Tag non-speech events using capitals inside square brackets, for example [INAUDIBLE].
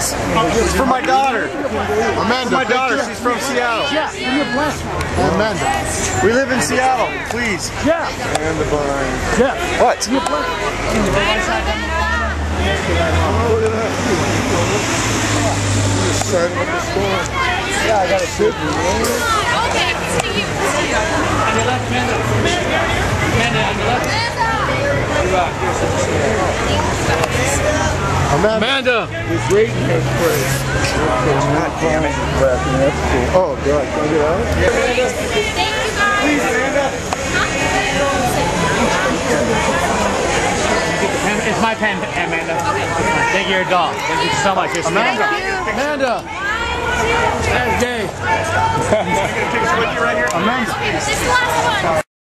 please. It's for my daughter. Amanda, For my daughter. She's from Seattle. Yeah, give me a blast. Amanda. We live in Seattle. Please. Yeah, And the vine. yeah. What? Give me a blast. Starting with the score. Yeah, I got a soup. Okay, see you. See you. Amanda. Amanda. He's waiting here for God damn it. Oh, God. Can I get out? Thank you, guys. Please, Amanda. It's my pen, Amanda. Thank you, your doll. Thank you so much. It's Amanda. Amanda. That's gay. [LAUGHS] Take a picture with you. Amanda. This last one.